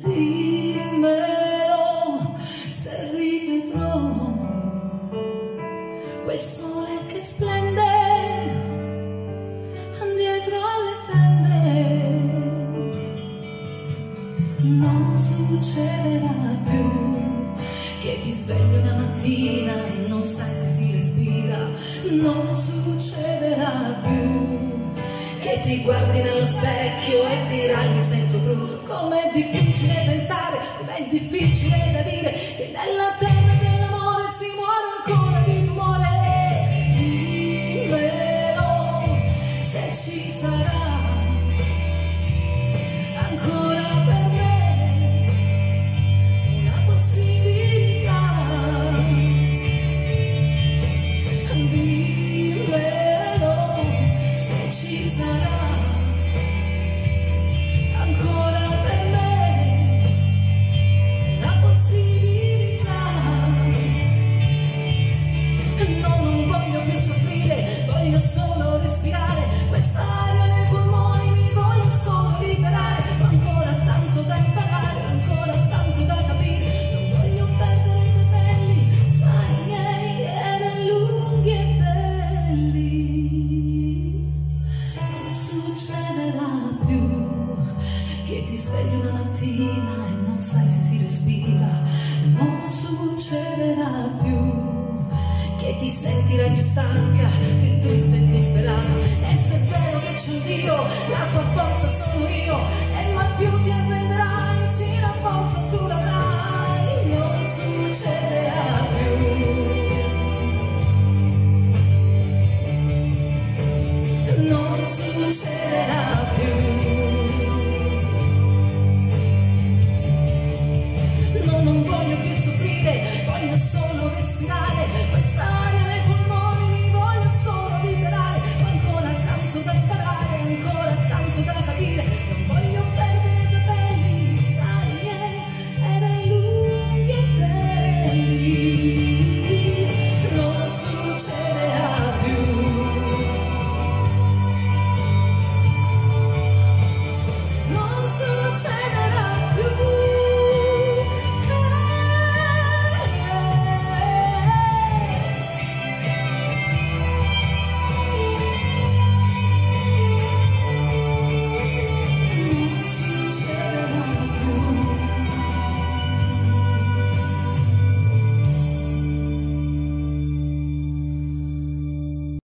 Dimmelo, se rivedrò quel sole che splende dietro alle tende. Non succederà più che ti svegli una mattina e non sai se si respira. Non succederà più che ti guardi nello specchio e dirai mi sento brutto. Com'è difficile pensare, com'è difficile da dire che nella terra mattina e non sai se si respira. Non succederà più che ti sentirai più stanca, più triste e disperata. E se è vero che c'è Dio, la tua forza sono io, e mai più ti arrenderai, sì la forza tu l'avrai, non succederà più. Non succederà più. Non succederà più.